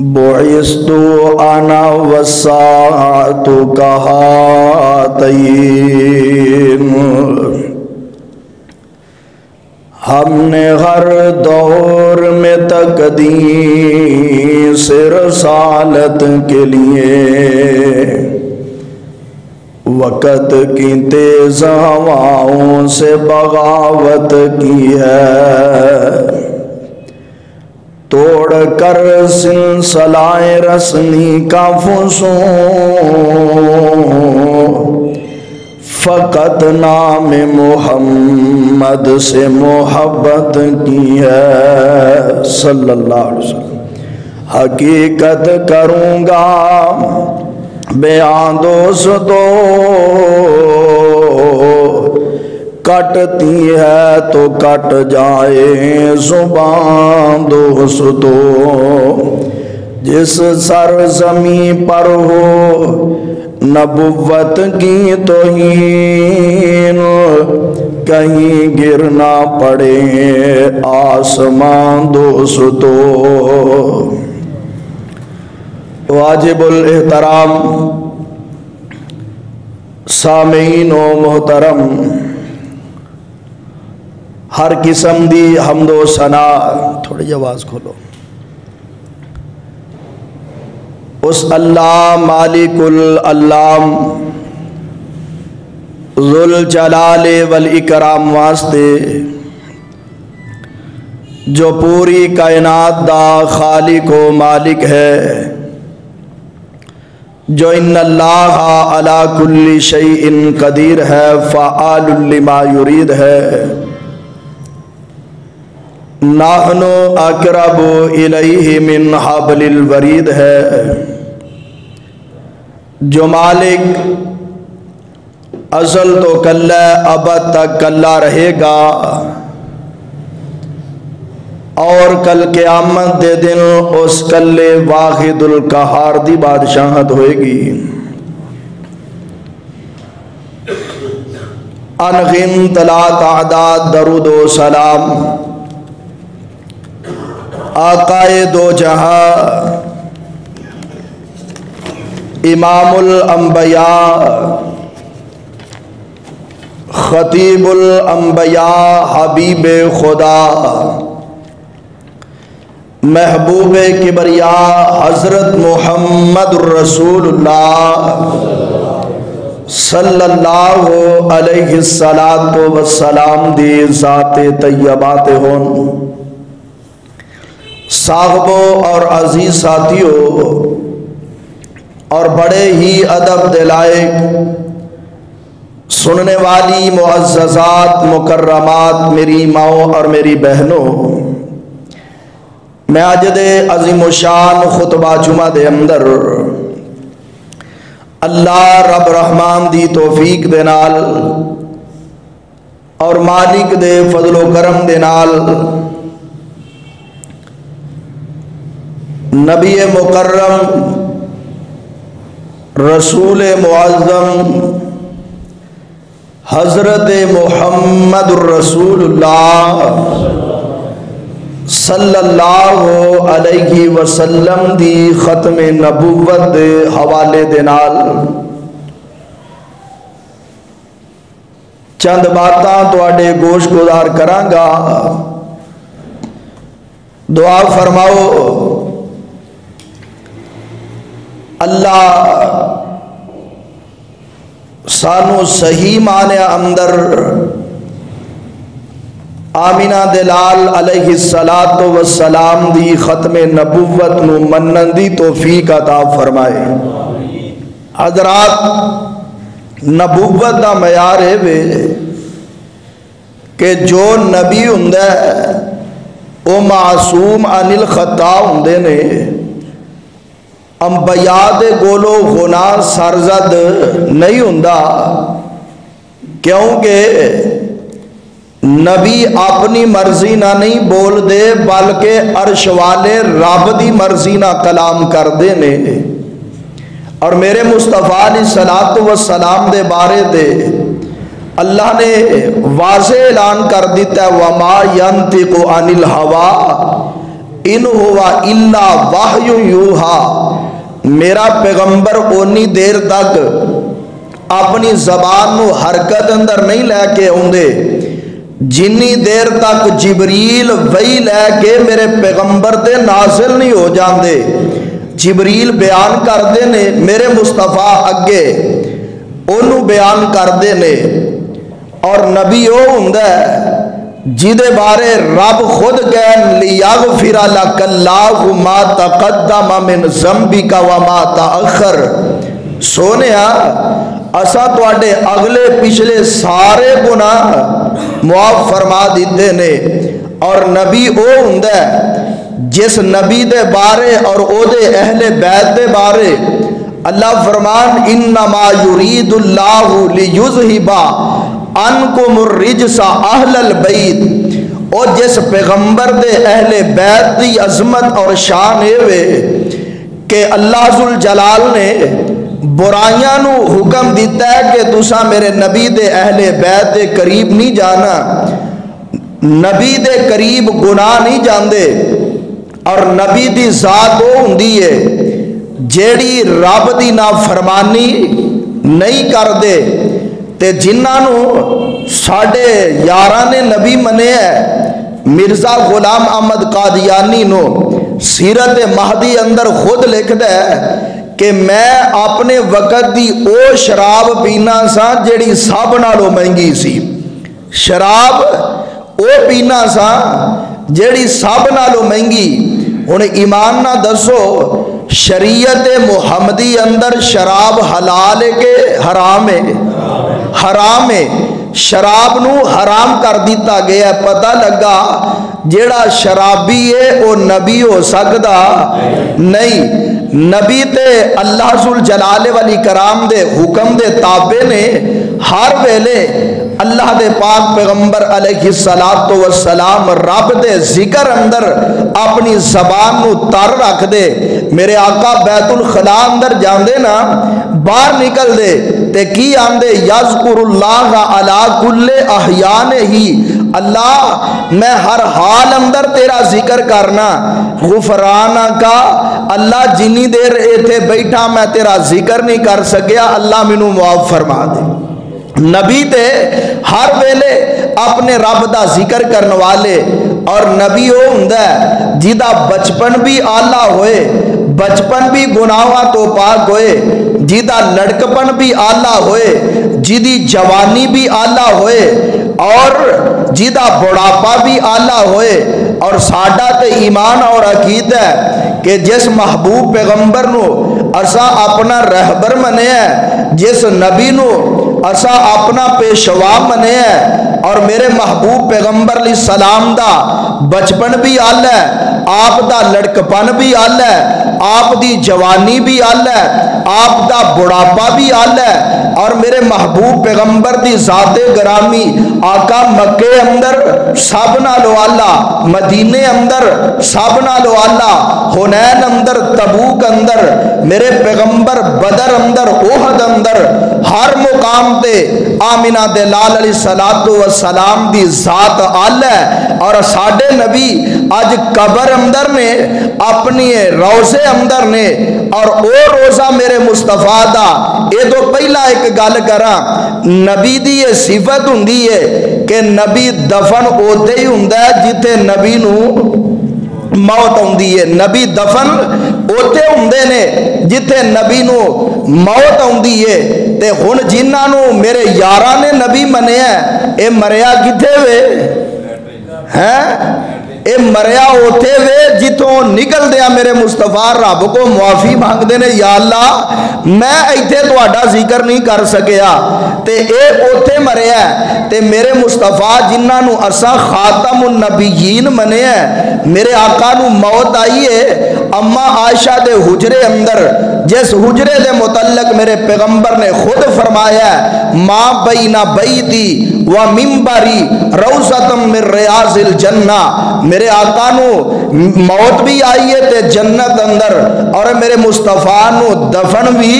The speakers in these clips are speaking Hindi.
बोस्तु आना कहा कहातयीम। हमने हर दौर में तक दी सिर सालत के लिए। वक़्त की तेज़ हवाओं से बगावत की है। तोड़ कर सिलसलाए रसनी का फुसो। फ़कत नाम मोहम्मद से मोहब्बत की है, सल्लल्लाहु हकीकत करूँगा बयान दोस्तों कटती है तो कट जाए ज़ुबान दोस्तों जिस सर सरजमी पर हो नबुवत की तोहीन, कहीं गिरना पड़े आसमान दोस्तों वाजिबुल एहतराम, सामीन मोहतरम हर किस्म दी हमदो सना। थोड़ी आवाज़ खोलो। उस अल्लाह मालिकुल अल्लाम, जुल जलाल वल इकराम वास्ते, जो पूरी कायनात दा खालिक व मालिक है, जो इन अल्लाह अला कुल्ली शई इन कदीर है फ़ालमा युरीद है। नाहनो अकरब इलही मिन हाबलिल वरीद है। जो मालिक असल तो कल्ला, अब तक कल्ला रहेगा। और कल के आमद दे दिन उस कल्ले वाहिदुल कहार दी बादशाहत होएगी। अनगिन तला तादाद दरुद सलाम। आकाए दो जहाँ। इमामुल अंबिया। खतीबुल अंबिया, हबीब खुदा। महबूब किबरिया, हज़रत मोहम्मद रसूलुल्लाह। सल्लल्लाहु अलैहि सलातो वसलाम दी ज़ाते तैयबात होन। साहबों और अज़ीज़ साथियों और बड़े ही अदब दिलायक, सुनने वाली मुआज़ात मुकर्रमात मेरी माओ और मेरी बहनों, मैं अजद अजीम शान खुतबा जुमा दे अंदर, अल्लाह रब रहमान दी तौफीक दे नाल और मालिक दे फजलो करम दे नाल नबी मुकर्रम, रसूल मुआज़म हज़रत मोहम्मद रसूलुल्लाह सल्लल्लाहु अलैहि वसल्लम दी ख़त्म नबूवत दे हवाले दे नाल। चंद बातां तुहाडे गोश गुजार करांगा। दुआ फरमाओ अल्लाह सानू सही माने अंदर आमिना दलाल अलैहिस्सलात व सलाम दी खत्म नबुवत दी तौफीक अता फरमाए। हजरात नबुवत का मयार है वे कि जो नबी वो मासूम अनिल खता होंगे ने। अंबिया दे गोलो गुना सरजद नहीं होंदा। क्योंकि नबी अपनी मर्ज़ी ना नहीं बोलते बल्कि अर्श वाले रब की मर्ज़ी ना कलाम करते ने। और मेरे मुस्तफ़ा ने सलात व सलाम के बारे दे अल्लाह ने वाज ऐलान कर दिता वमा यंति को अनिल हवा, इन हुआ इल्ला वाहयु यूहा। मेरा पैगंबर ओनी देर तक अपनी जबान हरकत अंदर नहीं लैके आते जिनी देर तक जिबरील वही लैके मेरे पैगंबर से नासिल नहीं हो जाते जिबरील बयान करते ने मेरे मुस्तफ़ा अगे ओनू बयान करते ने। और नबी वो होंगे जिदे बारे रब खुद कह लियाग फिरा मा तकदम मिन जम्बी का व मा तखर सोने असा थोड़े अगले पिछले सारे गुना मुआफ फरमा दिते ने। और नबी वो होंगे जिस नबी दे बारे और ओदे अहले बैत दे बारे, अल्लाह फरमान, इन्नमा युरीदुल्लाहु लियुज़हिबा। अनकुमुरिजसा अहलल बैत। और जिस पैगंबर दे अहले बैत की अजमत और शान वे कि अल्लाह जलाल ने बुराइयाँ हुक्म दिता है कि तुसा मेरे नबी दे अहले बैत के करीब नहीं जाना। नबी दे करीब गुनाह नहीं जाते और नबी की जात वो होंगी है, जेड़ी रब की ना फरमानी नहीं करते ਤੇ ਜਿਨ੍ਹਾਂ ਨੂੰ ਸਾਡੇ ਯਾਰਾਂ ਨੇ ਨਬੀ ਮੰਨਿਆ ਮਿਰਜ਼ਾ ਗੁਲਾਮ ਅਹਿਮਦ ਕਾਦੀਆਨੀ ਨੂੰ ਸੀਰਤ ਮਹਦੀ ਅੰਦਰ ਖੁਦ ਲਿਖਦਾ ਹੈ ਕਿ ਮੈਂ ਆਪਣੇ ਵਕਤ ਦੀ ਉਹ ਸ਼ਰਾਬ ਪੀਣਾ ਸਾਂ ਜਿਹੜੀ ਸਭ ਨਾਲੋਂ ਮਹਿੰਗੀ ਸੀ ਸ਼ਰਾਬ ਉਹ ਪੀਣਾ ਸਾਂ ਜਿਹੜੀ ਸਭ ਨਾਲੋਂ ਮਹਿੰਗੀ ਹੁਣ ईमान ना दसो शरीयत मुहम्मदी अंदर शराब हलाल है के हराम है हराम है शराब न हराम कर दिता गया पता लगा, जेड़ा शराबी है वह नबी हो सकता नहीं। नबी ते अल्लाह सुल जलाले वाली कराम के हुक्म दे ताबे ने हर वेले अल्लाह दे पाक पैगंबर सलात सलाम रब दे ज़िक्र अंदर अपनी जबान तर रख दे। मेरे आका बैतुल खला अंदर जाते ना, बाहर निकल दे ते की आंदे? यजकुरुल्लाह अला कुल्ले अहयान ही। अल्लाह, मैं हर हाल अंदर तेरा ज़िक्र करना। गुफराना का, अल्लाह जिनी देर इतने बैठा मैं तेरा ज़िक्र नहीं कर सकिया अल्लाह मैनू मुआफ फरमा दे। नबी ते हर वेले अपने रब का ज़िक्र करने वाले। और नबी वो हों, जिदा बचपन भी आला होए, बचपन भी गुनाहों तो पाक होए, जिदा लड़कपन भी आला होए, जिदी जवानी भी आला होए, और जिदा बुढ़ापा भी आला होए। और साडा ते ईमान और अकीद है कि जिस महबूब पैगंबर असा अपना रहबर मने जिस नबी असा अपना पेशवा मने है और मेरे महबूब पैगंबर सलाम दा बचपन भी आल है आप दा लड़कपन भी आल है आप दी जवानी भी आल है आप दा बुढ़ापा भी आल है। और मेरे महबूब पैगंबर दी जाते ग्रामी आका मक्के अंदर सब नालो आला, मदीने अंदर सब नालो आला, हुनैन अंदर, तबूक अंदर, मेरे पैगंबर बदर अंदर ओहद अंदर, हर मुकाम ते आमिना दे लाल अली सलातो व सलाम दी जात आल है। और साडे नबी अज कबर अंदर ने, अपनी रोज़े अंदर ने, और ओ रोजा मेरे मुस्तफ़ा दा। ये तो पहला एक गल करा, नबी दी ये सिफत होंगी है कि नबी दफन उते ही होंगे जिथे नबी मौत आती है। नबी दफन उते होंगे ने जिथे नबी मौत आती है। तो हूँ जिन्होंने मेरे यार ने नबी मनिया ये मरिया कितने वे? मरिया उथे वे जितों निकल दिया मेरे मुस्तफ़ा, रब को मुआफी मांगते ने, या अल्लाह, मैं इतने थोड़ा ज़िक्र नहीं कर सकिया ते ए उथे मरिया ते मेरे मुस्तफ़ा जिन्होंने असा खातम नबीयीन मने मेरे आका मौत आई है अम्मा आयशा के हुजरे अंदर जिस हुजरे के मुतलक मेरे पैगंबर ने खुद फरमाया माँ बई ना बई थी व मिम्बरी रौसतम में रियाजिल जन्ना। मेरे आका मौत भी आई है ते जन्नत अंदर, और मेरे मुस्तफ़ा दफन भी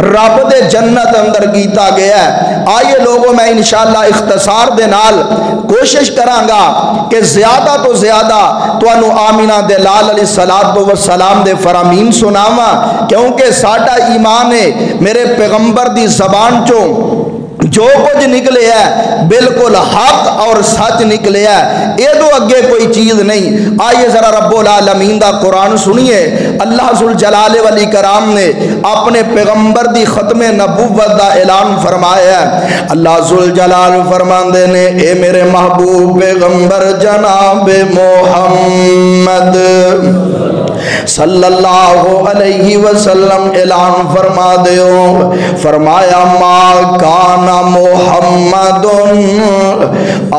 रब दे जन्नत अंदर किया गया है। आइए लोगों, मैं इंशाला इख्तसार दे नाल कोशिश करांगा कि ज़्यादा तो ज़्यादा तो आमिना दे लाल अली सलात व सलाम दे फरामीन सुनावा, क्योंकि साडा ईमान है, मेरे पैगंबर दी जबान चो जो कुछ निकले है, बिल्कुल हक और सच निकले है। ये तो अगे कोई चीज़ नहीं। आइए जरा रब्बुल आलमीन का कुरान सुनिए। अल्लाह सुल जलाल वली कराम ने अपने पैगंबर की खत्म नबूवत का ऐलान फरमाया है। अल्लाह सुल जलाल फरमाते ने, ए मेरे महबूब पैगंबर जनाब मोहम्मद। सल्लल्लाहु अलैहि वसल्लम ऐलान फरमा दो फरमाया, मा काना मोहम्मदुन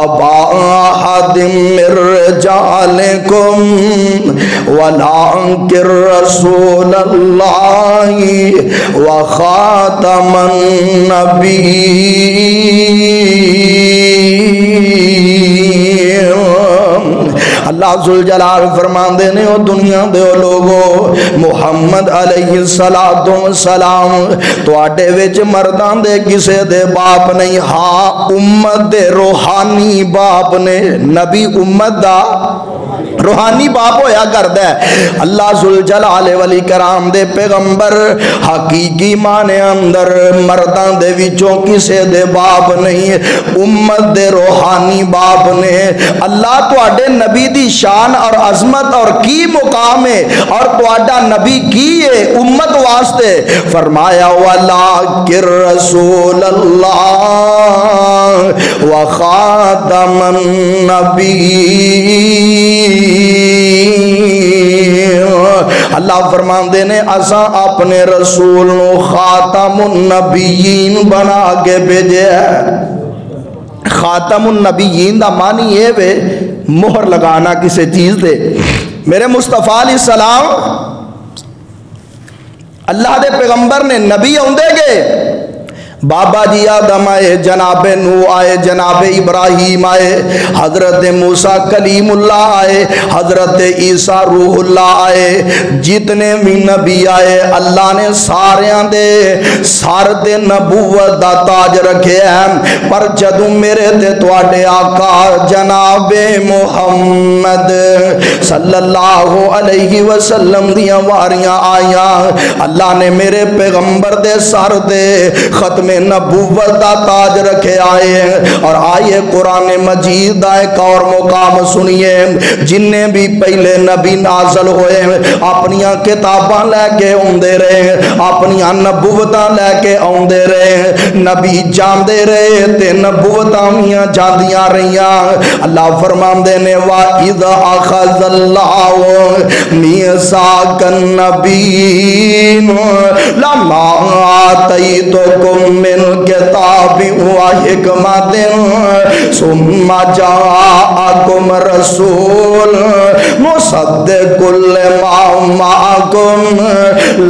अबा हदिम मिरजालिकुम व खातमन नबी अल्लाह जलाल फरमाते ने वो दुनिया दे लोगो मुहम्मद अलैहि सलातो सलाम ਤੁਹਾਡੇ ਵਿੱਚ ਮਰਦਾਂ ਦੇ ਕਿਸੇ ਦੇ ਬਾਪ ਨਹੀਂ ਹਾਂ ਉਮਤ ਦੇ ਰੂਹਾਨੀ ਬਾਪ ਨੇ ਨਬੀ ਉਮਤ ਦਾ रूहानी बाप होया कर अल्लाह अल्लाह जुलजलाल वाली कराम दे पैगंबर, हकीकी माने अंदर, मर्दा दे विचों किसे दे बाप नहीं उम्मत दे रूहानी बाप ने। अल्लाह तुहाडे नबी दी शान और अजमत और की मुकाम है और तुहाडा नबी की है उम्मत वास्ते। फरमाया, वाला किर रसूल अल्लाह खातमन नबी अल्लाह फरमाते ने, असा अपने रसूल खातमुन्नबीन बना के भेजे खातमुन्नबीन का मान ये वे, मोहर लगाना किसी चीज़ दे। मेरे मुस्तफ़ा सलाम, अल्लाह के पैगंबर ने नबी आते गए बाबा जी आदम आए जनाब नू आए, जनाब इब्राहिम आए, हज़रत मूसा कलीमुल्ला आए, हज़रत ईसा रूहुल्ला आए, जितने भी नबी आए, अल्लाह ने सारिया दे, सर ते नबूवत का ताज रखे है। पर जदू मेरे ते थोड़े आका, जनाबे मुहम्मद सल्लल्लाहु अलैहि वसल्लम दिया वारियाँ आईया, अल्लाह ने मेरे पैगंबर दे सर दे खत्म में नबूवत का ताज रखे आए हैं और आइए कुरान मजीद का एक और मुकाम सुनिए। जिन्ने भी पहले नबी नाजल होए अपन किताबा लैके आते रहे अपन नबूवत लैके आते रहे नबी जाते रहे ते नबूवत भी जादिया रही अल्लाह फरमाते ने, वा इद नबी लमा तई तो कुम मिन किताबि व हिकमतिन सुम्मा जाअकुम रसूल। मुसद्दिकुल मा माकुम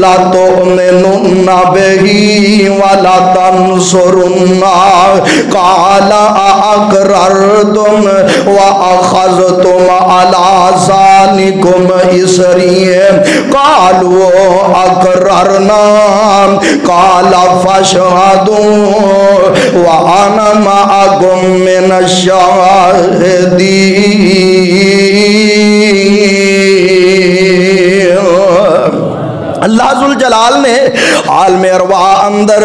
ला तुमिनुन्ना बिही व ला तंसुरुन्ना काल अकररतुम व अखज़तुम अला ज़ालिकुम इसरिए कालू अकररना। काल फशहद वाना माकुम मिन शाहिदी अल्लाह जलाल ने आलम अरवा अंदर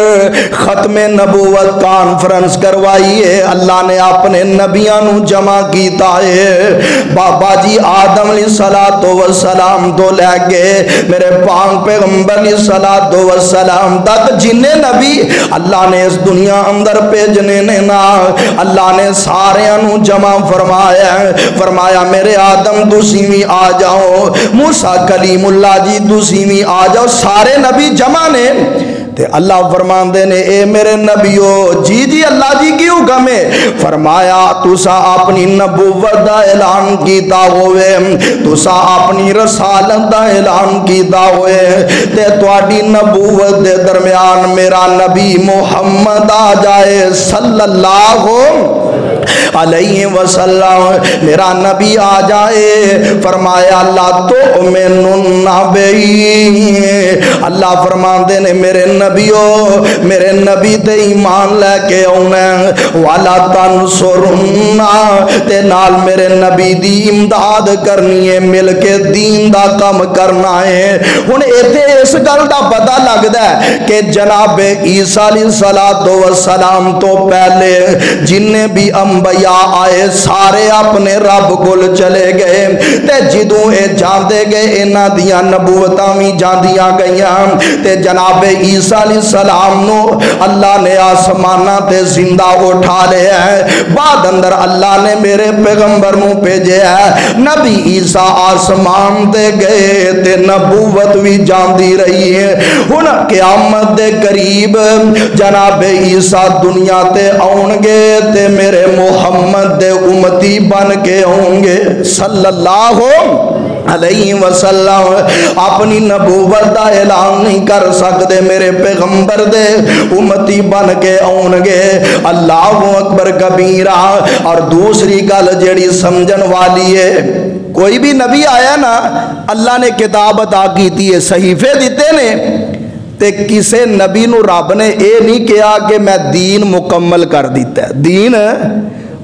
खत्म नबूवत कॉन्फ्रेंस करवाई है। अल्लाह ने अपने नबिया जमा किया है। बाबा जी आदम सला तो वसलाम तो लैके मेरे पांग पैगंबर सला तो वसलाम तक जिन्ने नबी अल्लाह ने इस दुनिया अंदर भेजने ने ना, अल्लाह ने सारे जमा फरमाया फरमाया, मेरे आदम, तुसी भी आ जाओ। मूसा कलीमुल्ला जी, तुसी भी आ आ जाओ सारे नबी जमा ने, ते अल्लाह फरमाते ने, ए मेरे नबियो जी जी अल्लाह जी क्यों गमे फरमाया, तुसा अपनी नबूवत का ऐलान किया होवे। तुसा अपनी रसालत का ऐलान किया होए ते तुहाडी नबूवत दे दरमियान मेरा नबी मुहम्मद आ जाए, सल्लल्लाहु अलैहि वसल्लम वसल्लम, मेरा नबी आ जाए। फरमाया अल्लाह तो मैनू ना अल्लाह फरमाते ने, मेरे नबियो, मेरे नबी ते ईमान लैके आना वाला तन सुरना ते नाल मेरे नबी दी इमदाद करनी है, मिल के दीन दा कम करना है। हुन इथे इस गल दा पता लगता है कि जनाब ईसा सलातो वसलाम तो पहले जिन्हें भी अंबिया आए, सारे अपने रब कोल चले गए। ते जदों ये जाते गए, इन्हां दियाँ नबूवतां भी जांदियाँ गईयां। ते जनाब ईसा सलाम नो अल्लाह ने आसमाना ते ज़िंदा उठा लिया है। बाद अंदर अल्लाह ने मेरे पैगंबर नु भेजे है। नबी ईसा आसमान ते गए, ते नबूवत भी जाती रही है। हुन क्यामत दे करीब जनाब ईसा दुनिया ते ते मेरे मोहम्मद दे उम्मती बन के आउंगे सल्लल्लाहु वसल्लम। अपनी नबूवत का ऐलान नहीं कर सकते, मेरे पैगंबर दे उम्मती बन के आउणगे अल्लाह अकबर कबीरा। और दूसरी गल जेड़ी समझन वाली है, कोई भी नबी आया ना, अल्लाह ने किताब अदा की सहीफे दिते ने। ते किसे नबी नु रब ने यह नहीं कहा कि मैं दीन मुकम्मल कर दिता दीन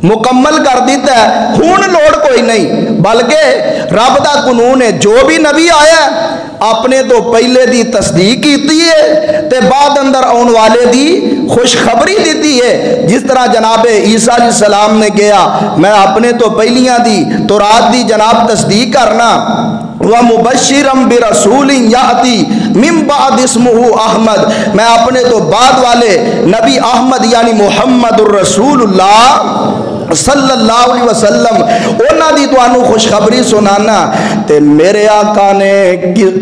मुकम्मल कर दिता है हूँ लोड़ कोई नहीं, बल्कि रब का कानून है जो भी नबी आया अपने तो पहले की तस्दीक की है ते बाद अंदर आने वाले की खुशखबरी दी है जिस तरह जनाब ईसा सलाम ने कहा मैं अपने तो पहलिया की तो रात की जनाब तस्दीक करना। वह मुबशरम बिरसूल याती मिम्बाद इसमहू अहमद मैं अपने तो बाद वाले नबी अहमद यानी मोहम्मद रसूलुल्लाह सल्लल्लाहु अलैहि वसल्लम ਉਹਨਾਂ ਦੀ ਤੁਹਾਨੂੰ ਖੁਸ਼ਖਬਰੀ ਸੁਣਾਣਾ ਤੇ ਮੇਰੇ ਆਕਾ ਨੇ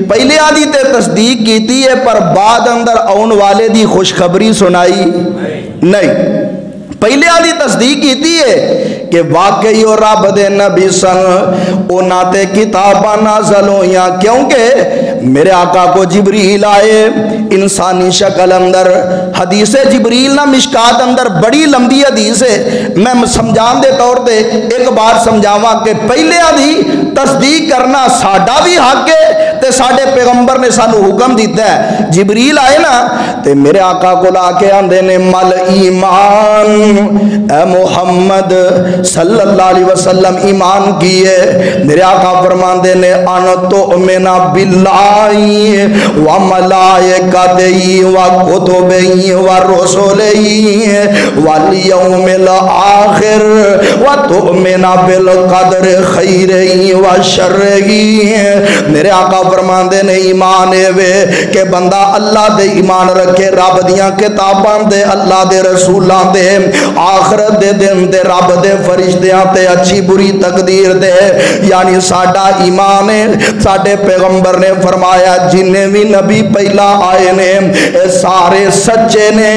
ਪਹਿਲਿਆਂ ਦੀ ਤੇ ਤਸਦੀਕ ਕੀਤੀ ਹੈ ਪਰ ਬਾਅਦ ਅੰਦਰ ਆਉਣ ਵਾਲੇ ਦੀ ਖੁਸ਼ਖਬਰੀ ਸੁਣਾਈ ਨਹੀਂ ਪਹਿਲਿਆਂ ਦੀ ਤਸਦੀਕ ਕੀਤੀ ਹੈ कि वाकई और रब दे नबी सन उन्होंने किताबा नाजल होइया क्योंकि मेरे आका को जिबरील आए, इंसानी शक्ल अंदर, हदीस जिबरील ना मिशकात अंदर, बड़ी लंबी हदीस है। मैं समझाने के तौर पर एक बार समझावा कि पहले दी तस्दीक करना साडा भी हक है तो साढ़े पैगंबर ने सानू हुक्म दिता है। जिबरील आए ना तो मेरे आका को ला के आते ने, मल ईमान ए मुहम्मद सल्लल्लाहु वसल्लम ईमान किए मेरे आका फरमाते ने, अन तो मेना बिल्लाही मेरे आका ईमान वे के बंदा अल्लाह दे ईमान रखे, रब दियाँ किताबां दे, अल्लाह दे रसूलां दे। आखिरत दे दिन दे रब दे अच्छी बुरी तकदीर दे। यानी साडा ईमान है, साडे पैगंबर ने फरमाया जिन्ने भी नबी पहला आए ने सारे सच्चे ने,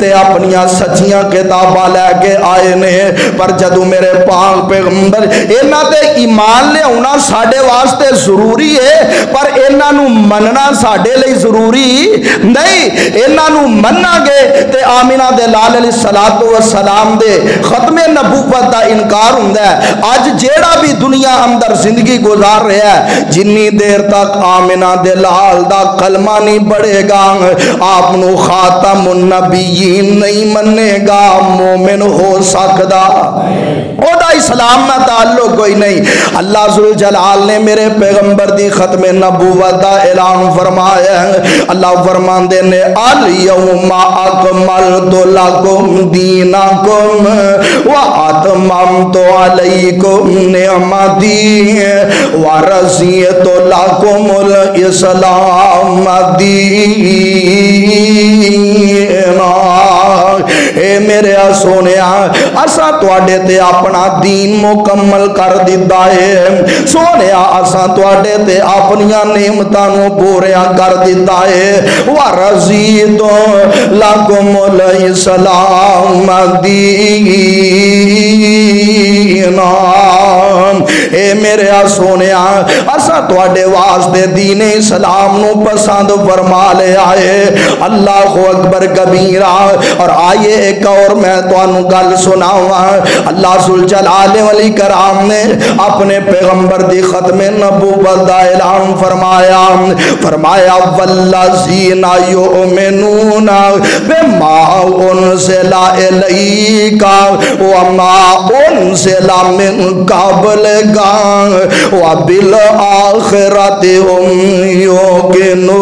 ते अपनिया सच्चियाँ किताबां लैके आए ने। पर जदों मेरे पाक पैगंबर इन्हां ते ईमान लियाउना साडे वास्ते ज़रूरी है, पर इन्हां मनना साडे लिए ज़रूरी नहीं। इन्हां नु मन्नांगे ते आमिना दे लाल अली सलातो व सलाम दे खत्मे नबूवत का इनकार होंगे अज जेड़ा भी दुनिया अंदर ज़िंदगी गुजार रहा है जिनी देर तक आमिना दे लाल दा कलमा नहीं बढ़ेगा। आप खातम नबीन नहीं मनेगा। मोमिन हो सकता ओदा इस्लाम ना ताल्लुक कोई नहीं। अल्लाह सुल जलाल ने मेरे पैगंबर दी खत्म नबूवत का ऐलान फरमाया अल्लाह फरमाते ने, अल यौमा अकमल तो लकुम दीनकुम, व अतममतु अलैकुम निअमती, व रज़ियतु लकुमुल इस्लाम दीना ए मेरे सोने असा थोड़े ते अपना दीन मुकम्मल कर दिता है। सोने असा थोड़े ते अपनिया नेमतों पूरिया कर दिता है। वरजी तो लगुमुल इस्लाम दीना ए मेरे सोने दीने इस्लाम पसंद फरमा ले आए अल्लाह अकबर कबीरा। और आइए एक और मैं तो गल सुनावा। अल्लाह सुल जलाले वाली कराम ने अपने पैगंबर दी खत्म नबूवत का ऐलान फरमाया। फरमाया, वल्लजीना युमिनूना बिमा उनसिला इलैका व मा उनसिला मिन कबलका व बिल आखिरति हुम युकिनून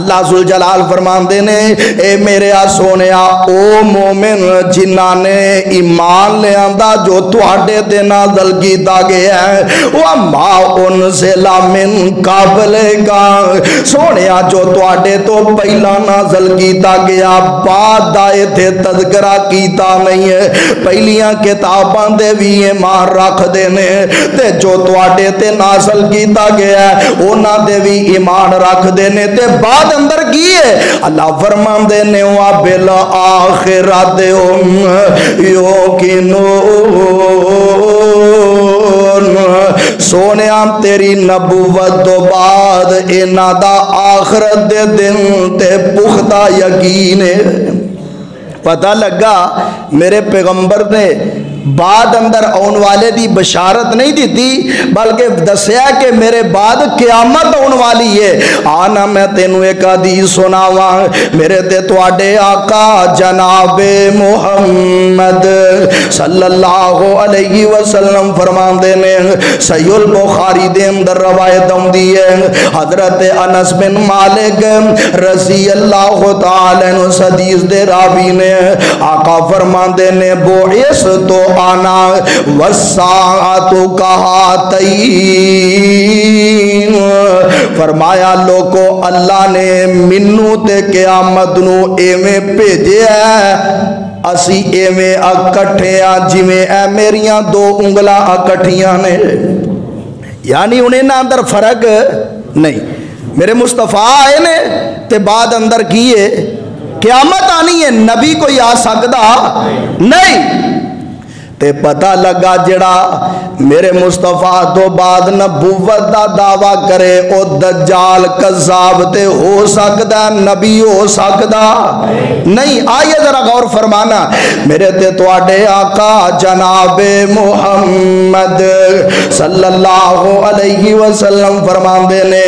अल्लाह सुल जलाल फरमाते ने, ए मेरे आ सोने ओ मोमिन जिन्ना ने ईमान लिया जो थोड़े ते नाजल किया गया है वह माँ उन से लामिन काबलेगा सोने जो थोड़े तो पहला नाजल किया गया, बाद इतने किया नहीं है। पहलिया के भी ईमान रखते ने, ते जो थोड़े ते किया गया उन्होंने भी ईमान रखते ने, ते बाद बाद अंदर की है? अल्लाह फरमाते ने, वा बिल आखिरत यो किनो सोने तेरी नबूवत तो बाद इन्हों का आखरत दे दिन ते पुख्ता यकीन है। पता लगा, मेरे पैगंबर ने बाद अंदर आने वाले की बशारत नहीं दी बल्कि दसिया कि मेरे बाद क्यामत आने वाली है। आना मैं तेन एक आदि सुनावा, मेरे ते थोड़े आका जनाबे मुहम्मद सल्लल्लाहु अलैहि वसल्लम फरमाते ने सयुल बुखारी दे अंदर रवायत आती है। हज़रत अनस बिन मालिक रज़ी अल्लाह तदीस दे रावी ने आका फरमाते ने बो इस तो आना वसा तो कहा फरमाया लोको अल्लाह ने मिनू ते क्यामत एवें भेजे असी एवें अकट्ठे जिमें ए मेरिया दो उंगल अकट्ठिया ने। यानी उन्हें ना अंदर फ़र्क नहीं। मेरे मुस्तफ़ा आए ने, ते बाद अंदर की है? क्यामत आनी है, नबी कोई आ सकता नहीं। ते पता लगा जड़ा मेरे मुस्तफ़ा तो बाद नबूवत का दावा करे, ओ दजाल कजाब ते हो सकता नबी हो सकता नहीं, आइए जरा गौर फरमाना, मेरे ते थोड़े आका जनाबे मुहम्मद सल्लल्लाहु अलैहि वसल्लम फरमाते ने,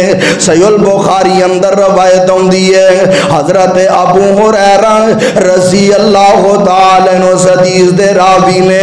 सयुल बुखारी अंदर रवायत आती है, हज़रत अबू हुरैरा रज़ी अल्लाह तआला सदीस दे रावी ने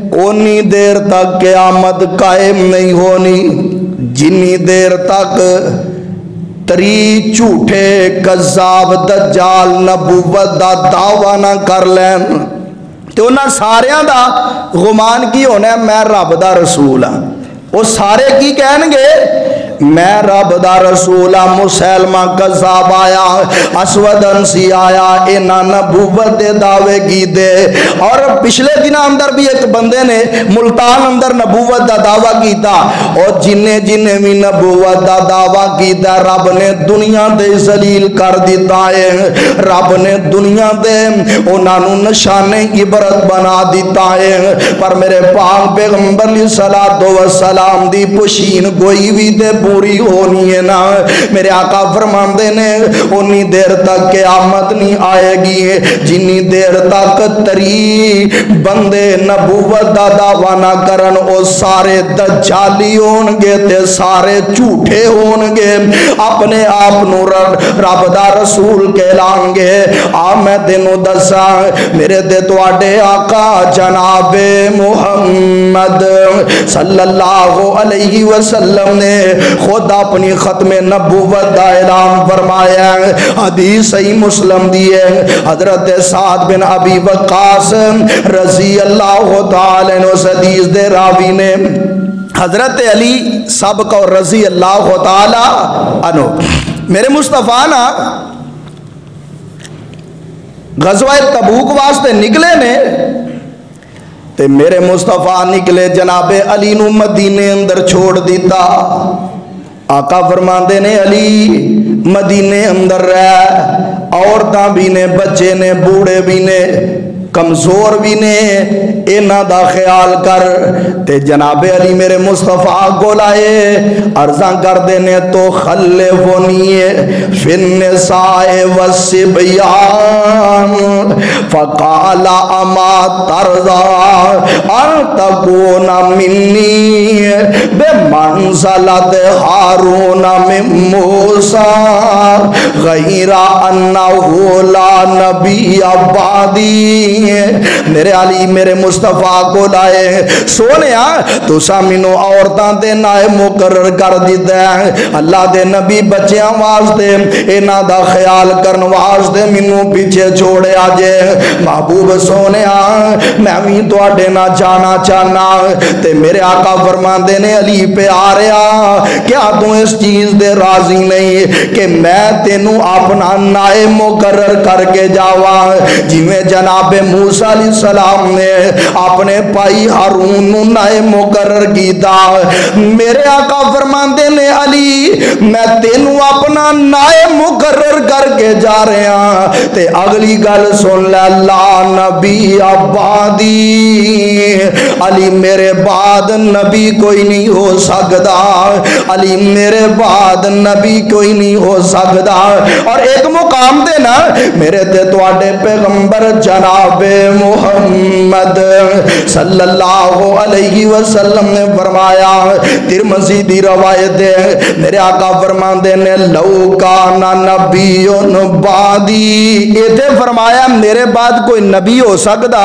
ओनी देर तक क्यामत कायम नहीं होनी। जिनी देर तक तरी झूठे कजाब दजाल नबूबत का दावा ना कर लैन तो उन्होंने सारिया का गुमान की होना मैं रब का रसूल हाँ वो सारे की कह मैं रब दा रसूल आ, मुसलमा कजाब आया, असवद अंसी आया, इन्हों नबूवत के दावे कीते। और पिछले दिन अंदर भी एक बंदे ने मुल्तान अंदर नबूवत का दावा किया और जिन्हें जिन्हें भी नबूवत का दावा किया रब ने दुनिया दे जलील कर दिता है। रब ने दुनिया दे उन्होंने निशाने इबरत बना दिता है। पर मेरे पाक पैगंबर सलाह दो सलाम दी पुशीन कोई भी ते पूरी होनी है ना। मेरे आका फरमाते ने, उन्नी देर तक के आमद नहीं आएगी है। जिनी देर तक तरी बंदे नबूवत का दावा ना करन, ओ सारे दजाली होनगे ते सारे झूठे होनगे अपने आप नु रब दा रसूल कहलांगे। आ, मैं तेनू दसा मेरे ते तुहाडे आका जनाबे मुहम्मद सल्लल्लाहु अलैहि वसल्लम ने खुद अपनी खत्म नबूवत का ऐलान फरमाया हदीस सही मुस्लिम दी है। हज़रत साद बिन अबी वकास रज़ी अल्लाह तआला हदीस दे रावी ने हज़रत अली सबक और रज़ी अल्लाह अनो मेरे मुस्तफ़ा ना, गजवा तबूक वास्ते निकले ने, ते मेरे मुस्तफ़ा निकले जनाबे अली नु मदीने अंदर छोड़ दिता। आका फरमाते ने अली, मदीने अंदर रह, औरत भी ने, बच्चे ने, बूढ़े भी ने कमज़ोर भी ने, इन्हों का ख्याल कर। ते जनाबे अली मेरे मुस्तफ़ा को लाए अर्जा करते ने तो खले फोनीए फिर साए वसे बयान फकाला अमा तरजा अन तको न मिन्नी। बे मंजलत हारून में मूसा गैरा अन्ना होला नबी आबादी मेरे अली मेरे मुस्तफ़ा को लाए सोने तुसा मैनू औरतों मुकर कर दिता है। अल्लाह के नबी बच्चों वास्ते, इन्हों का ख्याल करने वास्ते मैनू पीछे छोड़िया जे। महबूब सोने मैं भी थोड़े तो ना जाना चाहना ते मेरे आका फरमाते ने, अली प्यारिया क्या तू इस चीज़ दे राज़ी नहीं कि मैं तेनू अपना नाए मुकर करके जावा? जिमें जनाबे मूसा सलाम ने अपने भाई हारून नाए मुकर किया मेरे आका फरमाते ने, अली, मैं तेनू अपना नाए मुकर करके जा रहा ते अगली गल सुन ला ला नबी आबादी अली, मेरे बाद नबी कोई नहीं हो सकता अली, मेरे बाद नबी कोई नहीं हो सकता और एक मुकाम देना, मेरे ते थोड़े पैगंबर जनाब जनाब मोहम्मद सल्लल्लाहु अलैहि वसल्लम ने फरमाया, तिरमजी दी रवायत है, मेरे आका फरमाते ने लौका ना नबीउन बादी। इथे फरमाया, मेरे बाद कोई नबी हो सकता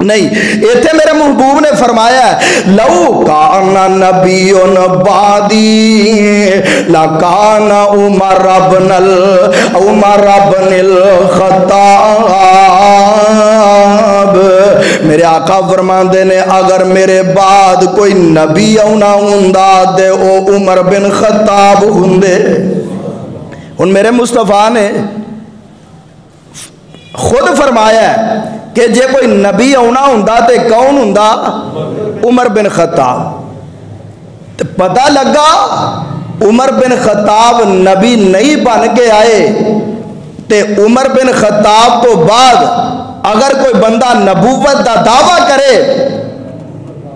नहीं। इतने मेरे महबूब ने फरमाया लऊ काना नबीउन बादी, लकाना उमर अबनल, उमर अबनिल खताब मेरे आका फरमाते ने, अगर मेरे बाद कोई नबी आना होंदा ते ओ उमर बिन खताब होंदे। हुन मेरे मुस्तफ़ा ने खुद फरमाया कि जे कोई नबी आना ते कौन होंदा? उमर बिन खताब तो पता लगा, उमर बिन खताब नबी नहीं बन के आए तो उमर बिन खताब तो बाद अगर कोई बंदा नबूवत का दावा करे,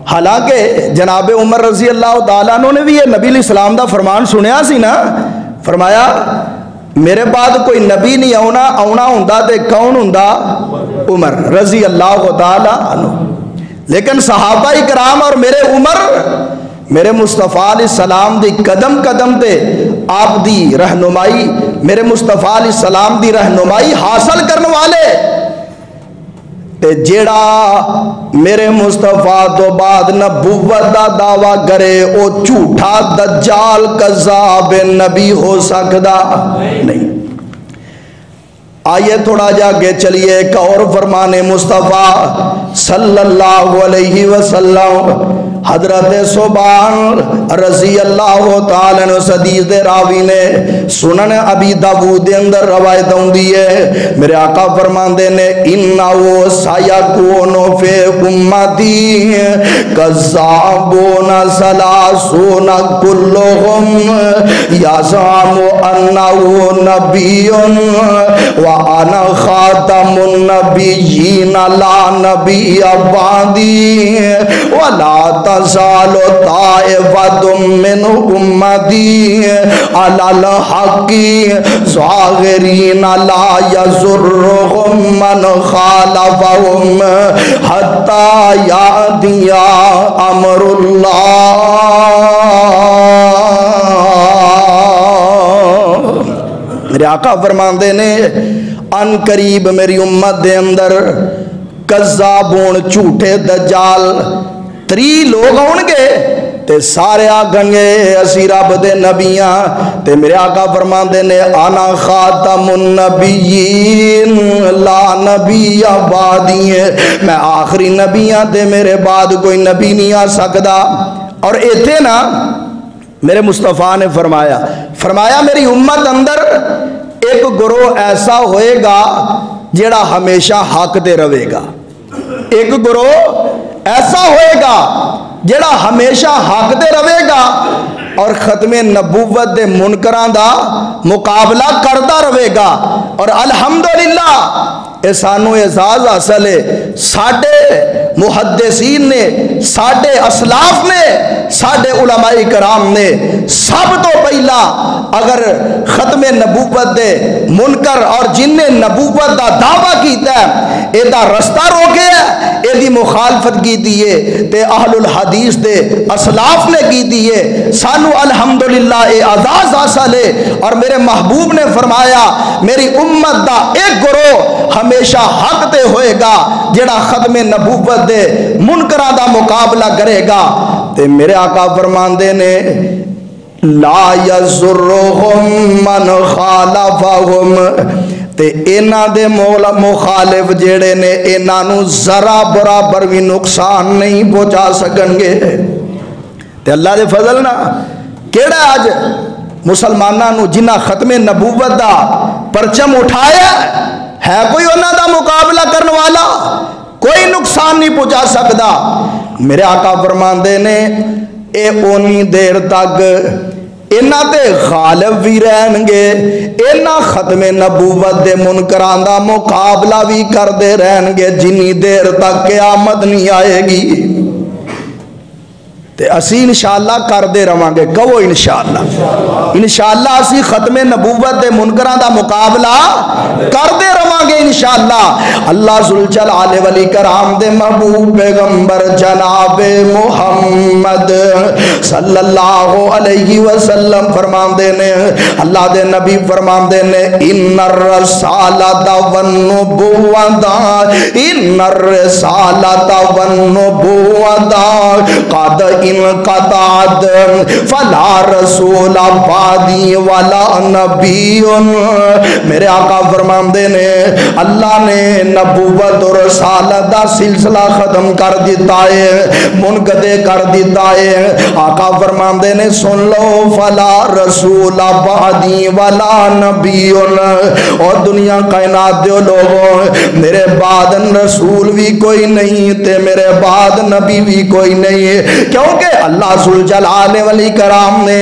हालाँकि जनाब उमर रज़ी अल्लाह तु ने भी ये नबी इस्लाम का फरमान सुनिया सी ना, फरमाया, मेरे बाद कोई नबी नहीं आना आना तो कौन हों उमर रज़ी अल्लाह तु लेकिन सहाबा कराम और मेरे उमर, मेरे मुस्तफ़ा सलाम की कदम कदम पे आप दी रहनुमाई, मेरे मुस्तफ़ा सलाम की रहनुमाई हासिल करने वाले ते जेड़ा मेरे मुस्तफ़ा तो बाद नबूवत का दावा करे वो झूठा दजाल कजाब नबी हो सकता नहीं आइए थोड़ा जा आगे चलिए एक और फरमाने मुस्तफ़ा सल्लल्लाहु अलैहि वसल्लम हज़रत सुबान रज़ी अल्लाह सदीस दे रावी ने, सुनन अबी दाऊद दे अंदर रवायत आउंदी है, मेरे आका फरमांदे ने इन्ना वो साया कोनो फे उम्मती कज़ाबुन सलासुन कुल्लुहुम, याज़ामु अन्नहु नबियुन, व अना खातमुन नबिय्यीन ला नबी अबादी वला तजालो ताइफतुम मिन उम्मती अलल हकी ज़ाहिरीन ला यजुर्रुहुम मन खालफहुम हत्ता यादिया अमरुल्लाह मेरे आका फरमाते ने, अन करीब मेरी उम्मत दे अंदर कज़ाबून झूठे दजाल त्री लोग आउणगे ते सारे आखणगे असी रब दे नबियाँ ते मेरे आका फरमांदे ने आना खातमुन नबियीन ला नबी आबादी मैं आखिरी नबियाँ ते मेरे बाद कोई नबी नहीं आ सकता और इथे ना मेरे मुस्तफ़ा ने फरमाया फरमाया मेरी उम्मत अंदर एक गुरोह ऐसा होएगा जेड़ा हमेशा हक ते रवेगा एक गुरोह ऐसा होएगा जेड़ा हमेशा हक दे रहेगा और खत्मे नबूवत दे मुनकरां दा मुकाबला करता रहेगा। और अल्हम्दुलिल्लाह ये सानू एजाज हासिल है साडे मुहदसीन ने, साडे असलाफ ने, साडे उलमाई कराम ने, सब तो पहला अगर खत्मे नबूवत दे, मुनकर और जिन्हें नबूवत का दावा किया एदा रस्ता रोके है, एदी मुखालफत की है, ते अहलुल हदीस दे असलाफ ने की है। सानू अल्हम्दुलिल्लाह, ए आजाज हासिल है और मेरे महबूब ने फरमाया, मेरी उम्मत का एक ग्रोह हमेशा हक ते होएगा, जेड़ा खत्म नबूवत दे, मुनकरा दा मुकाबला करेगा। ते मेरे आका फरमांदे ने मुखालिफ जेड़े ने, इन्हां जरा बराबर भी नुकसान नहीं पहुँचा सकणगे। ते अल्लाह दे फजल ना, केड़ा अज मुसलमाना जिन्ना खत्मे नबूवत का परचम उठाया, है कोई उन्होंने मुकाबला करने वाला? कोई नुकसान नहीं पहुँचा सकता मेरे आका फरमाते ने ओनी देर तक इन्हों ते गालिब भी रहनगे इन्हों खत्मे नबूबत के मुनकरा का मुकाबला भी करते रहनगे जिनी देर तक क्यामत नहीं असी इंशाला करते रवांगे, कहो इंशाला इंशाला असी खत्मे नबूवत के मुनकरां का मुकाबला करते रवांगे इंशाला अल्लाह सुलचल आले वली कराम दे महबूब पैगंबर जनाब मुहम्मद सल्लल्लाहु अलैहि वसल्लम फरमांदे ने, अल्लाह दे नबी फरमांदे ने, इन्नर रसालता वन नुबुवता इन्नर रसालता वन नुबुवता इनकताद फला रसूल आबादी वाला नबी मेरे आका फरमाते ने, अल्लाह ने नबूवत और रसालत का सिलसिला खत्म कर दिता है, मुनकदे कर दिता है। आका फरमाते ने, सुन लो, फला रसूल आबादी वाला नबी और दुनिया कायनात दो लोगों, मेरे बाद रसूल भी कोई नहीं, ते मेरे बाद नबी भी कोई नहीं। क्योंकि कि अल्लाह सुल जलाने वाली कराम ने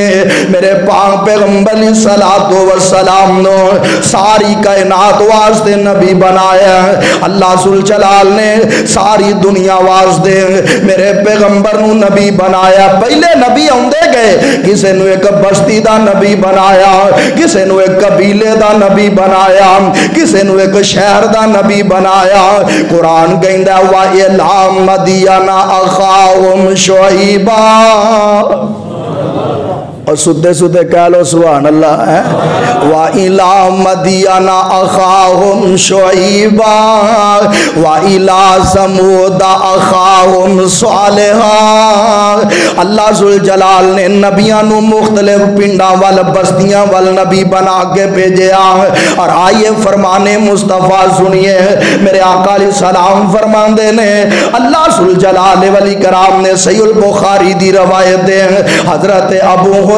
मेरे पाक पैगंबर सलातो व सलाम नो सारी कायनात वास्ते नबी बनाया अल्लाह सुल जलाल ने सारी दुनिया वास्ते मेरे पैगंबर नबी बनाया। पहले नबी आंदे गए, किसी ने एक बस्ती का नबी बनाया, किसी ने एक कबीले का नबी बनाया, किसी ने एक शहर का नबी बनाया। कुरान कहता वा इला मदियाना अखाउम शुइब और सुते सुते कह लो सुबह अल्लाह है सुल ने नबियाँ मुख्तलिफ़ वाल वाल नबी बना के भेजा और आइए फरमाने मुस्तफ़ा सुनिए, मेरे आका सलाम फरमाते ने, अल्लाह सुल जलाल कराम ने सही बुखारी दी हज़रत अबू हुरैरा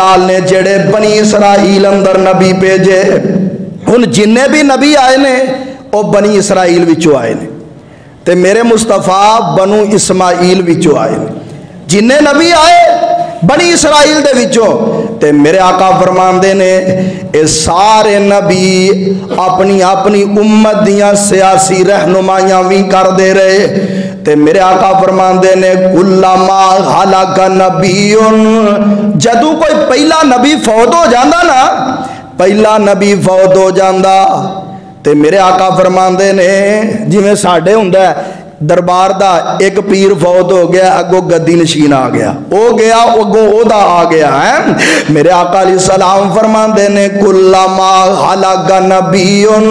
जलाल ने जेड़े बनी इसराइल अंदर नबी भेजे हूँ जिन्ने भी नबी आए ने वो बनी इसराइल विचों आए ने। ते मेरे मुस्तफ़ा बनु इस्माइल विचों आए ने। जिन्ने नबी आए, बनी इसराइल दे विचों। ते मेरे आका फरमाते ने ये सारे नबी अपनी अपनी उम्मत दियाँ सियासी रहनुमाइयाँ भी करते रहे। ते मेरे आका फरमाते ने, कुल्लामा हालाका नबी जदू कोई पहला नबी फौत हो जाता ना, पहला नबी फौत हो जाता ते मेरे आका फरमाते ने जिमें साढ़े होंगे दरबार का एक पीर फौत हो गया अगो गद्दी नशीन आ गया हो गया अगो ओदा आ गया है मेरे आका सलाम फरमाते ने कुल्लामा हलाका नबीउन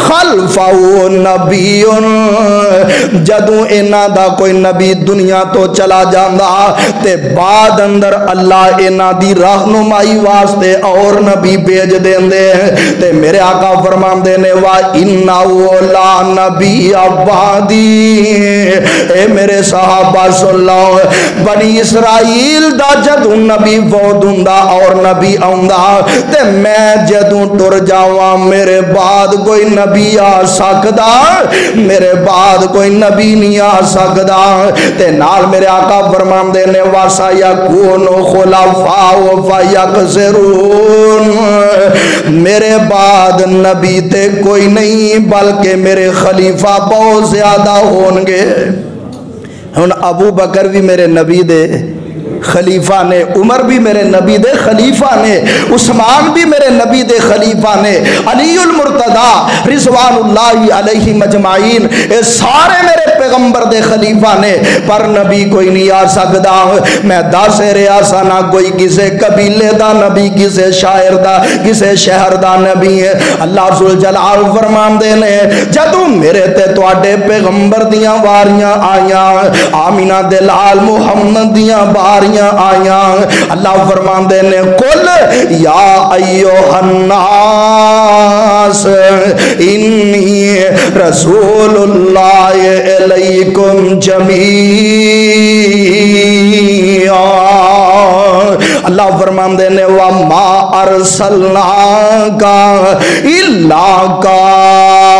खलफाउ नबीउन जदों इन्हां दा कोई नबी दुनिया तो चला जांदा ते बाद अंदर अल्लाह इन्हां दी रहनुमाई वास्ते और नबी भेज देंदे ते मेरे आका फरमाते ने वा इन्ना ला नबी आबादी ए मेरे साहबा, सुन लो बनी इसराइल दा जदू नबी फौत हुंदा और नबी आउंदा ते मैं जदू टुर जावा, मेरे बाद कोई नबी आ सकदा। मेरे बाद कोई नबी नहीं आ सकदा। ते नाल मेरे आका फरमांदे ने, वासा यकूनु खुलाफा व फयकसरून। मेरे बाद नबी ते कोई नहीं, बल्कि मेरे खलीफा बहुत ज़्यादा हूँ अबू बकर भी मेरे नबी दे खलीफा ने, उमर भी मेरे नबी दे, खलीफा ने, उस्मान भी मेरे नबी दे, खलीफा ने, अलीउल मुर्तदा, रिजवानुल्लाह मजमाइन ये सारे मेरे पैगंबर दे, खलीफा ने, पर नबी कोई नहीं आ सकता मैं दस रहा सा ना कोई किसी कबीले का नबी, किसी शायर का किसी शहर का नबी है। अल्लाह सुल जलाल फरमाते ने, जदों मेरे ते तुहाडे पैगंबर दियाँ वारियाँ आईयां, आमिना दे लाल मुहम्मद दियाँ वारियाँ आइया आया अल्लाह फरमाते ने कुल या अयो हन्नास इन्नी रसूलुल्लाह जमी अल्लाह फरमाते ने वा मा अरसलना का इल्ला का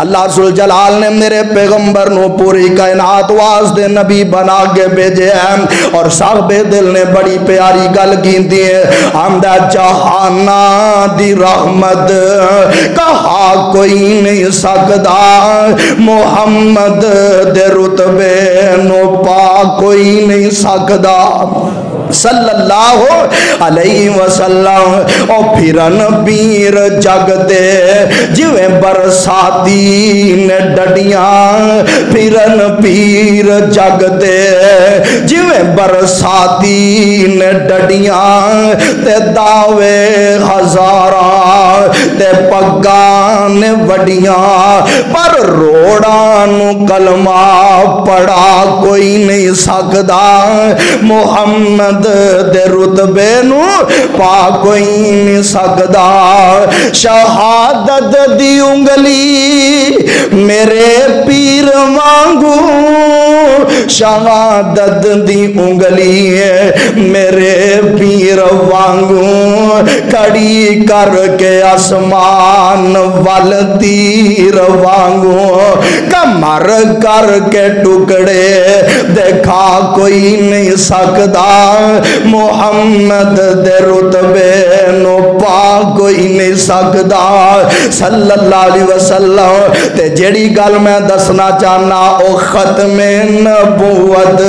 अल्लाह सुल जलाल ने मेरे पैगंबर नु पूरी कायनात वास्ते नबी बना के भेजे हैं। और साहबे दिल ने बड़ी प्यारी गल की है। आंदा जहाना दी रहमत कहा कोई नहीं सकता मोहम्मद दे रुतबे नो पा कोई नहीं सकता सल्लल्लाहु अलैहि वसल्लम। ओ फिरन पीर जगते जिवें बरसाती ने डडियाँ। फिरन पीर जगते जिवें बरसाती ने डडियाँ। ते दावे हजारा, ते पग्गा ने वडियाँ। पर रोड़ा कलमा पड़ा कोई नहीं सकता मुहम्मद दे रुतबे पा कोई नहीं सकता शहादत दी उंगली मेरे पीर वांगू शहादत दी उंगली है, मेरे पीर वांगू। कड़ी करके आसमान वल तीर वांगू। कमर करके टुकड़े देखा कोई नहीं सकता। मोहम्मद दे रुतबे नो पा कोई नहीं सकता। सल्लल्लाहु अलैहि वसल्लम, ते जेड़ी गल मैं दसना चाहना, ओ खत्म नबूवत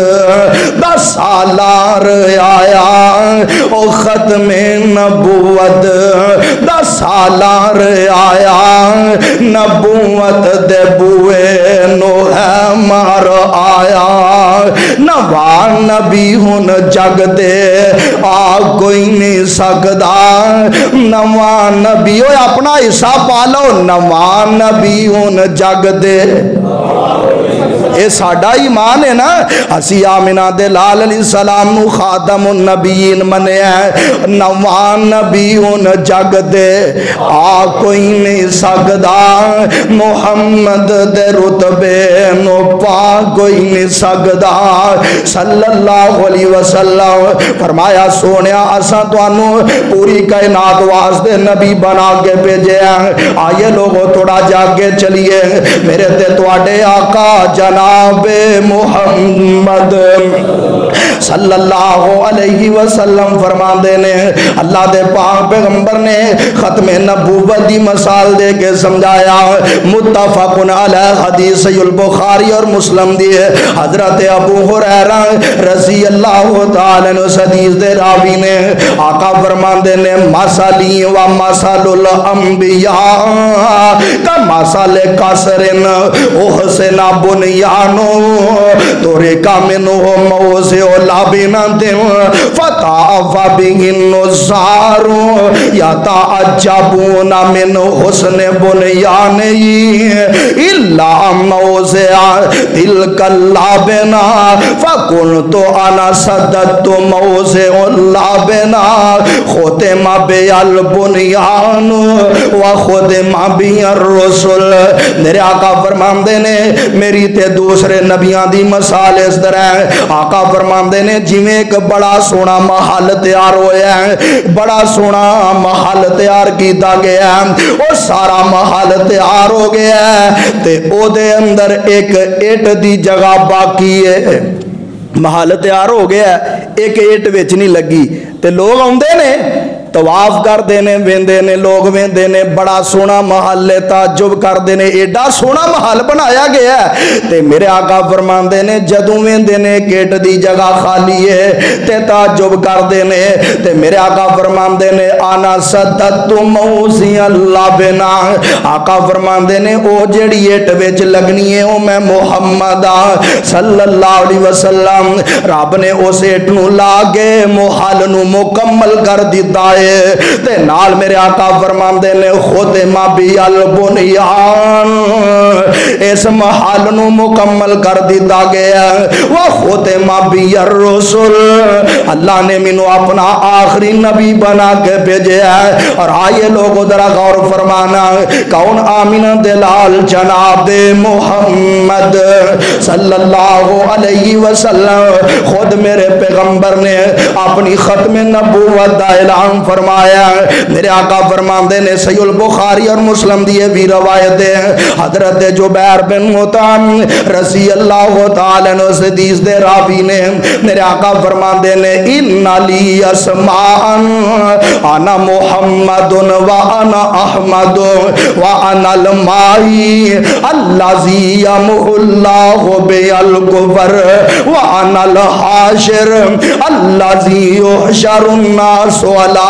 दा सालार आया, ओ खत्म नबूवत दा सालार आया, नबूवत दे बुए नो है मार आया। नवा नबी हुन जग दे, आ कोई नहीं सकदा। नवा नबी ओ अपना हिस्सा पा लो, नवा नबी हुन जग दे। ये साडा ईमान है ना? असी आमिना दे लाल अली सलाम नु खादम नबीन मनिया नवान नबी उन जग दे, आ कोई नहीं सकदा। मोहम्मद दे रुतबे नो पा कोई नहीं सकदा। सल्लल्लाहु अलैहि वसल्लम फरमाया, सोनिया, असा तुहानू पूरी कायनात वास्ते नबी बना के भेजे आइए लोगो, थोड़ा जाके चलिए। मेरे ते तुहाडे आका जनाब मोहम्मद सल्लल्लाहु अलैहि वसल्लम फरमाते ने, अल्लाह दे पाक पैगंबर ने खत्म नबूवत दी मिसाल दे के समझाया। मुत्तफकुन अलैह हदीस बुखारी और मुस्लिम दी है। हज़रत अबू हुरैरा रज़ी अल्लाह तआला ने हदीस दे रावी ने, आका फरमाते ने, मसाली व मसालुल अंबिया, का मसाले कसरिन ओहसना बुनियानो तोरे का कामिनो मौसे रसूल। मेरे आका फरमाते ने, मेरी ते दूसरे नबियाँ दी मिसाल इस तरह आका फरमाते ने जिवें एक बड़ा सोना महल तैयार होया है बड़ा सोना महल तैयार किया गया है वो सारा महल तैयार हो गया है ते ओदे अंदर एक इट दी जगह बाकी है महल तैयार हो गया एक इट विच नहीं लगी ते लोग आउंदे ने तवाफ करते ने, वेंदे ने, लोग वेंदे ने, बड़ा सोहना महल है ताजुब करते ने, एडा सोहना महल बनाया गया है। ते मेरे आका फरमाते ने, जदों वेंदे ने गेट दी जगह खाली है, ते ताजुब करते ने, ते मेरे आका फरमाते ने, आना सदत अल्लाह बिना। आका फरमाते ने, ओ जेड़ी इट विच लगनी है, ओ मैं मुहम्मद सल्लल्लाहु अलैहि वसल्लम, रब ने उस नु ला के मुहल मुकम्मल कर दिता है। ते नाल मेरे आका फरमाते ने, खुद माबी अल बुनियान। इस महल मुकम्मल कर दिता गया वो खुद माबी रसूल। अल्लाह ने मैनू अपना आखिरी नबी बना के भेजा है। और आइए लोग जरा गौर फरमाना, कौन आमिन दिलाल जनाब मोहम्मद? सल्लल्लाहु अलैहि वसल्लम। खुद मेरे पैगंबर ने अपनी खत्म नबूवत का ऐलान फरमाया, मेरे आका फरमाते ने सयुल बुखारी और मुस्लिम दी भी रवायत है। हज़रत जुबैर बिन मुताम रसी अल्लाह तआला हदीस दे रावी ने मेरे आका फरमाते ने इन्नली असमान, आना मुहम्मदुन व अना अहमद, व अनल माई अल्लाजी यमुल्लाहु बिल कुबर व अनल हाशिर, अल्लाजी युहशरुन नास अला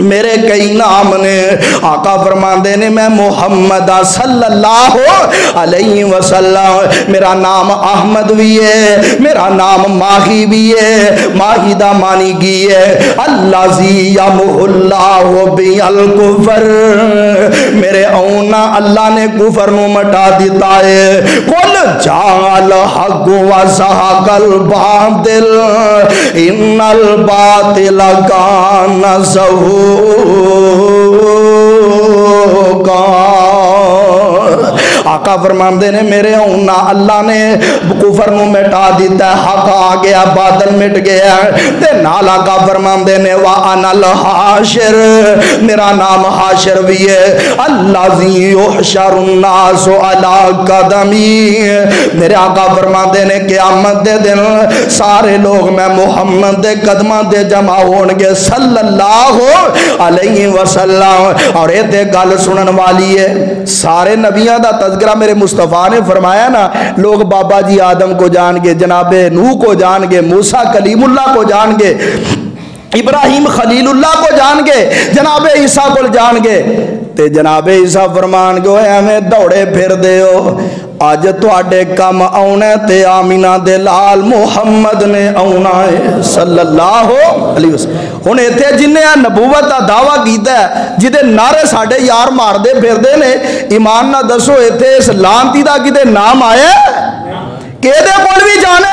मेरे कई नाम ने आका फरमाते ने, मैं मोहम्मद अलैहि वसल्लम, मेरा नाम अहमद भी है, मेरा नाम माही भी है माही दा मानी की है अल्लाह जी या कुफर, मेरे औना अल्लाह ने कुफर नु मटा दिता है, कुल जाल हक व सहकल बातिल, इन्नल बातिल कान सहू God. आका फरमाते ने, मेरे होना अल्लाह ने कुफर नु मिटा दिता हक आ गया, बादल मिट गया ते नाल आका फरमाते ने वा अनल हाशिर, मेरा नाम हाशिर भी है। अल्लाह जी युहशरुन्नास अला कदमी। मेरे आका फरमाते ने, क़यामत दे दिन सारे लोग मैं मुहम्मद दे कदमां ते जमा होणगे, सल्लल्लाहु अलैहि वसल्लम। और ये गल सुनन वाली है, सारे नबिया दा तज़किरा मेरे मुस्तफ़ा ने फरमाया ना, लोग बाबा जी आदम को जान गए जनाबे नूह को जान गए मूसा कलीमुल्ला को जान गए इब्राहिम खलीलुल्ला को जान गए जनाबे ईसा को जान गए ते जनाबे ईसा फरमान गए हमें दौड़े फिर हो अज थोड़े कम आना ते आमीना दे लाल मुहम्मद ने आना है। सल्लल्लाहु अलैहि वसल्लम। हुन इथे जिन्हें आ नबूवत का दावा किया जिदे नारे साढ़े यार मारते फिरते ने, ईमान ना दसो इथे इस लानती का किते नाम आया कि भी जाना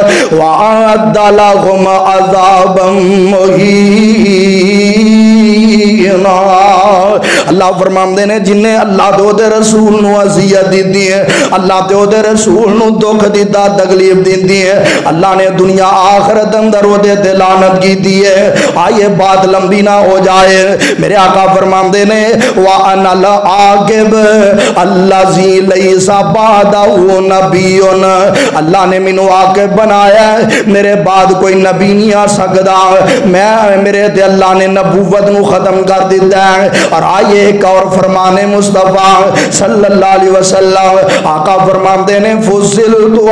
आखिरा वादलहुम अजाबम मुहीना अल्लाह फरमाते ने, जिन्हें अल्लाह तो रसूल नु अजियत दी है, अल्लाह ते रसूल दुख दिता तकलीफ़ दी है, अल्लाह ने दुनिया आखिरत अंदर लानत की है, आइए बात लंबी ना हो जाए। मेरे आका फरमाते ने अल्लाह जी नबीउन अल्लाह ने मेनू आकिब बनाया मेरे बाद कोई नबी नहीं आ सकता मैं, मेरे अल्लाह ने नबूवत खत्म कर दिता है, और एक और फरमाने मुस्तफ़ा सल्लल्लाहु अलैहि वसल्लम आका फरमाते ने फुसिल तो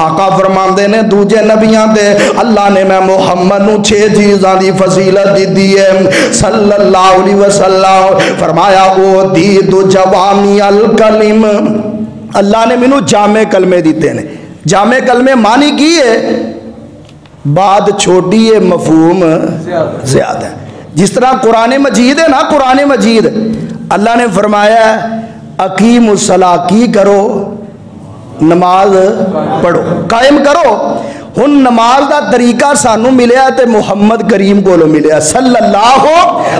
आका फरमाते ने दूजे नबियाँ ते अल्लाह ने मैं मुहम्मद नु छह चीज़ां दी फजीलत दी दी है। सल्लल्लाहु अलैहि वसल्लम फरमाया ओ दी दो जवामी अल कलिम। अल्लाह ने मैनू जामे कलमे दिते ने। जामे कलमे मानी की है? बात छोटी है मफहूम ज़्यादा। है जिस तरह कुरान मजीद है ना, कुरान मजीद, अल्लाह ने फरमाया अकीम की करो, नमाज़ पढ़ो, कायम करो। हूँ नमाज़ का तरीका सानू मिलया तो मुहम्मद करीम को मिलया। सल्लल्लाहु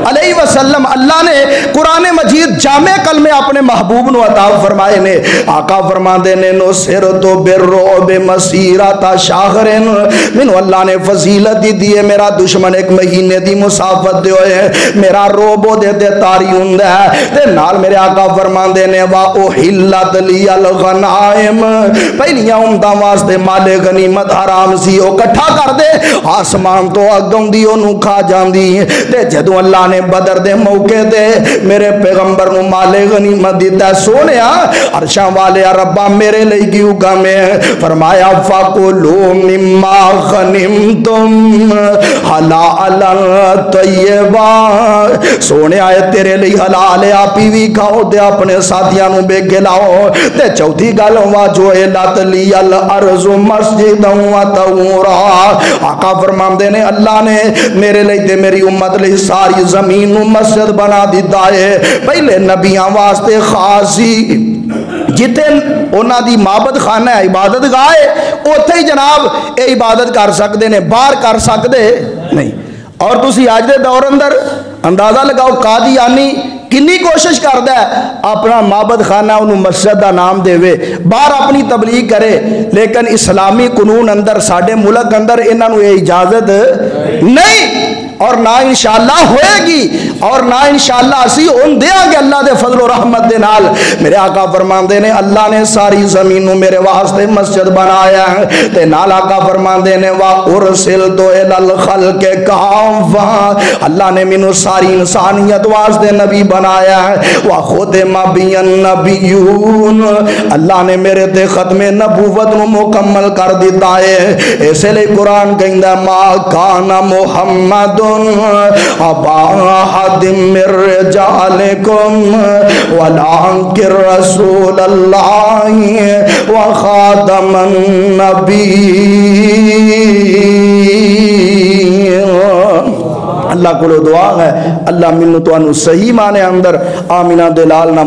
अलैहि वसल्लम, अल्लाह ने कुरान मजीद जामे कल में अपने महबूब न अता फरमाए ने। आका फरमाते ने, नो सिर तो बिर्रो बे मसीरा ता शाहरन मैनू अल्लाह ने फजीलत दी दी है, मेरा दुश्मन एक महीने की मुसाफत दे होए मेरा रोबो दे तारी है। ते नाल मेरे आका फरमाते ने वा ओ हिल्लत लियल गनाइम पहलियाँ उम्मतां वास्ते हराम सी वो कट्ठा कर दे आसमान तो अग आँदी खा जाती ते जदों अल्लाह ने बदर दे मौके ते मेरे पैगंबर नु माले गनीमत दिता सोने अरशा वाले रब्बा मेरे लिए की हुक्म है फरमाया फाकुलू मिम्मा गनिम तुम हलाल तय्यबा सोने आए तेरे लिए हलाल आप ही भी खाओ ते अपने साथियों नु बेगे लाओ ते चौथी गल वा जो लत लियल अर्जु आका फरमाते ने, अल्लाह ने मेरे लिए मेरी उम्मत सारी ज़मीन मस्जिद बना दिता है। पहले नबिया वास्ते जिथे उन्होंने माबद खाना है, इबादत है उ जनाब ये इबादत कर सकते हैं बाहर कर सकते नहीं। और तुम अज के दौर अंदर अंदाज़ा लगाओ, कादियानी किन्नी कोशिश करता है अपना माबद खाना उन्होंने मस्जिद का नाम देवे बहर अपनी तबलीग करे लेकिन इस्लामी कानून अंदर साढ़े मुल्क अंदर इन्हों इजाज़त नहीं। और ना इंशाला होएगी, और ना इंशाला असी उन देंगे अल्लाह के फजलो रहमत के नाल। मेरे आका फरमाते ने, अल्लाह ने सारी ज़मीन मेरे वास्ते मस्जिद बनाया है। ते नाल आका फरमाते ने, वाह, उरसिल तो एल खल के काम अल्लाह ने मैनू सारी इंसानियत वास्ते नबी बनाया है। वह, खुद मबियन नबीयून। अल्लाह ने मेरे ते खत्मे नबूवत मुकम्मल कर दिता है। इसलिए कुरान कहता मा काना मुहम्मद अल्लाह को दुआ है अल्लाह मैनू तो सही माने अंदर आमिना। दलाल ना